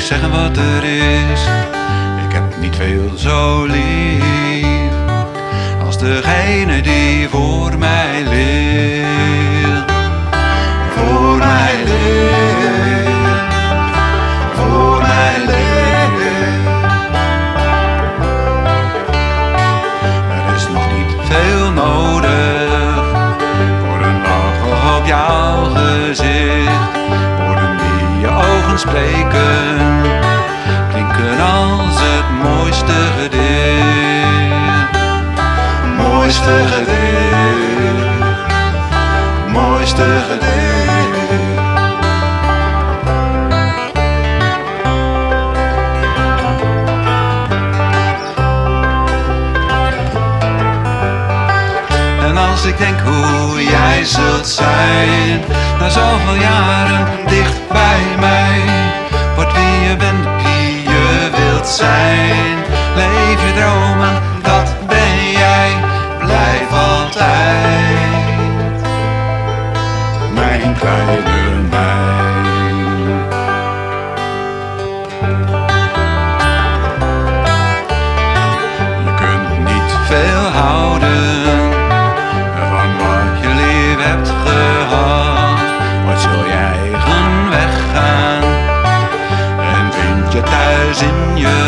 zeggen wat er is. Ik heb niet veel zo lief spreken, klinken als het mooiste gedicht. Mooiste gedicht, ik denk hoe jij zult zijn, na zoveel jaren dicht bij mij, hebt gehad. Wat zul je eigen weg gaan en vind je thuis in je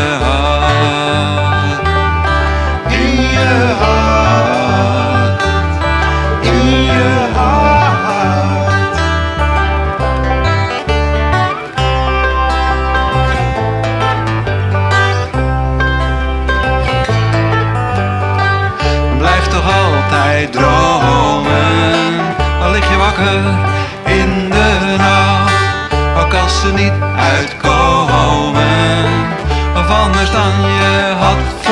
in de nacht. Ook als ze niet uitkomen, of anders dan je had